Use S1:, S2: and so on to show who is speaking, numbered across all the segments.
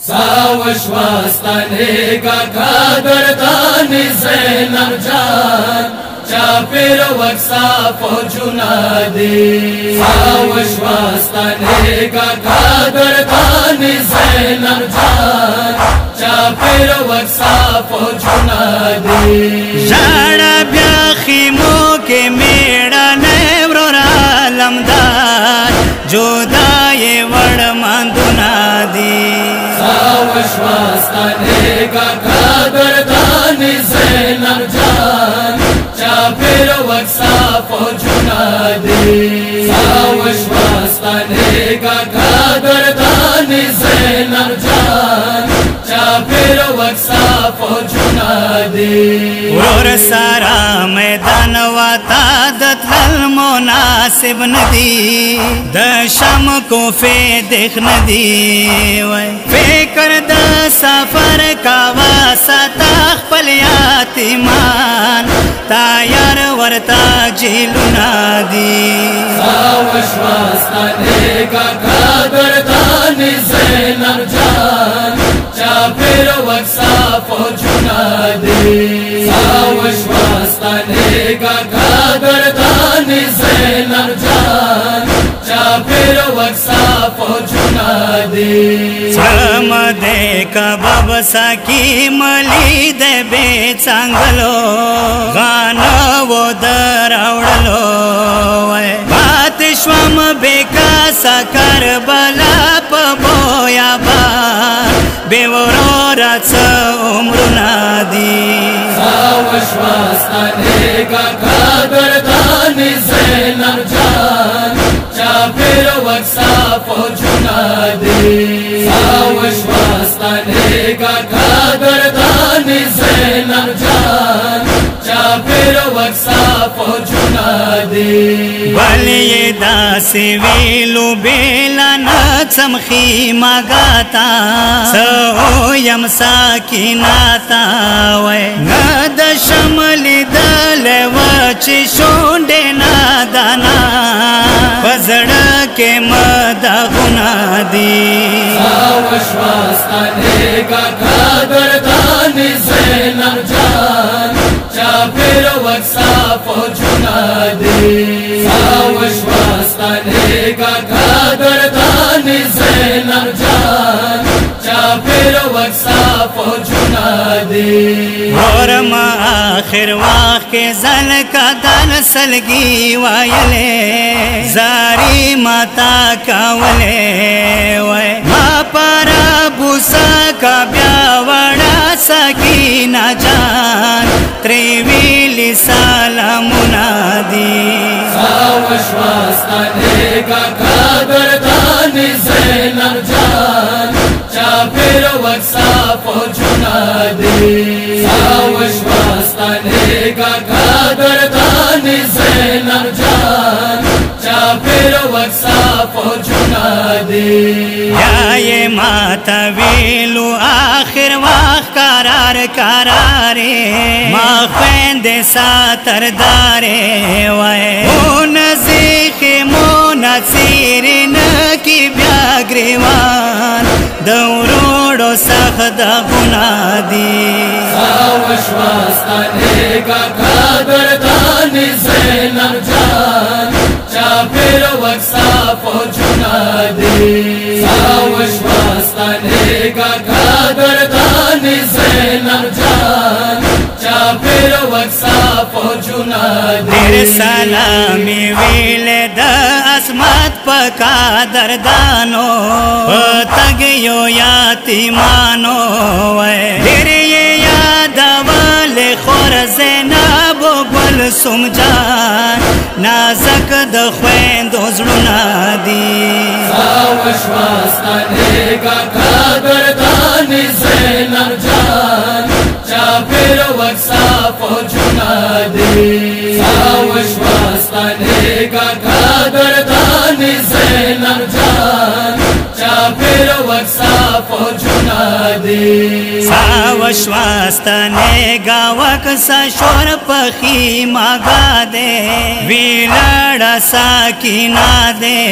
S1: ساوشواستانه کا کادردان زینب جان چاپیر وکسا پہنچنا دی ساوشواستانه کا کادردان زینب جان چاپیر وکسا پہنچنا
S2: دی جاڑا بیا خیمو کے میڑا نیورو رالمدار جودائے وڑ مندنا
S1: विश्वास का गर्दान ज़ैनब जान चा फिर वक्सा पहुंचना दे सावश्वास्ताने का गर्दान ज़ैनब जान फिर वक्सा पहुंचना दे
S2: और सारा मैदान वातादत लल मोनासिब नदी दशम को फे देख नदी फे कर द सफर का वासता पलियाती मान तायर वर्ता जेलु दी
S1: विश्वास का कादर दान से जान विश्वास्ताने का गर्दान सैल जान चाफिर वक्सा पहुंचना दे
S2: समदे का बाबसा की मली दे बे चांगलो गाना वो दर आवडलो बात श्वाम बेका साकार बला पबोया बा बेवरोराचं उमरुना दी
S1: विश्वास्तान ज़ैनब जान चाबिर वक्सा पहुंचना दे विश्वास्तान का कादर ویلو وکسا فوجنا دی
S2: بلی دا سی ویلو بیلا ناچم خیما گاتا سو یم ساکناتا وی ند شملی دل وچ شونڈی نادانا پزڑا کے مدا غنا دی ساوش
S1: واسطہ نیکا قدردان زینب جانا کافر وکسا فوجنا دی ساوش واستانے کا قادر دان زینب جان چاپر وکسا فوجنا دی حرم
S2: آخر واق کے زل کا دل سلگی وائلے زاری ماتا کولے وائے ما پارا بوسا کا بیا وڑا سکینا جان रिसाला मुनादी
S1: चाफिर वक्सा पहुंचना दे सावश्वास तने का खादर दान जैनब जा دے یا یہ ماتا
S2: ویلو آخر واخ کارار کارار ما خویند ساتر دارے وائے او ಸೀರಿನ ಕಿವ್ಯಾಗ್ರಿವಾನ್ ದೌರೋಡೋ ಸಹದ ಗುಣಾದಿ
S1: चाफिर वक्सा पहुंचना दे विश्वास्ताने का गागरदान सैनम जान चाफिर वक्सा पहुंचना दे सलामी वे
S2: خدمت پکا دردانو تگ یو یاتیمانو ډېر یې یادول خور زینب ګل سمجان نازک د
S1: خويند زړونه دي वश्वासने का खागरदान से न जान चाफिर वक्सा पहुंचना दे वश्वासने का खागरदान से न जान चाफिर वक्सा
S2: पहुंचना श्वास ने गावक सशोर पखी मागा दे वीरा زړه ساکینا دی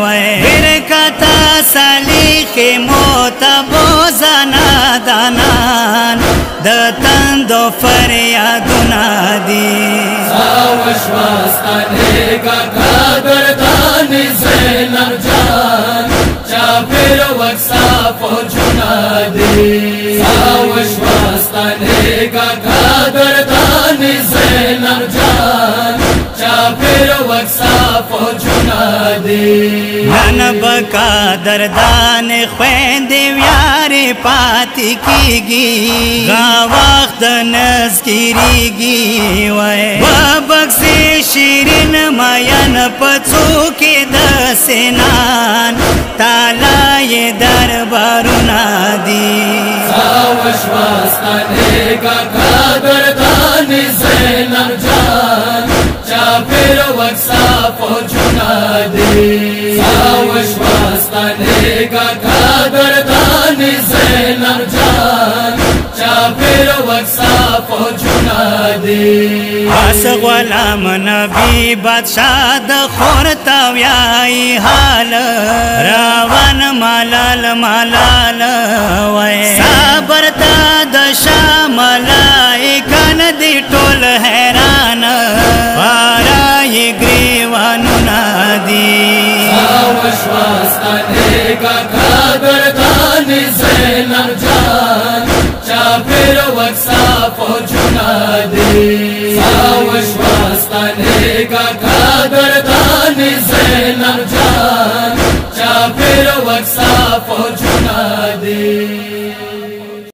S2: وای ور کتا سلیخ موتبو زنا دانان د تندو
S1: فریادونه دی ساوش واستنه کا گردان زلر جان چا پیر وکسا پوجنا دی ساوش واستنه کا سا
S2: فوجنا دی من بکا دردان خوین دی ویار پاتی کی گی غا وقت نزگیری گی وی بابک سی شیرین مین پچو کی دسنان تالای دربارونا
S1: دی ساوش وستنے کا قدردان زینب جان چاپے ستا فوجونه دي ساوش واستا نیکا کادردان زینب جان چاپیر وکسا فوجونه دي اس غلام
S2: نبی
S1: بادشاہ د خور
S2: تاویای حال راوان مالال مالال وای صبر تا د شاملای کن دی ټول حیران
S1: आश्वासने का खागरदान सैलम जान चाफिर वक्सा पहुंचना दे आश्वासने का खागरदान सैलम जान चाफिर वक्सा पहुंचना दे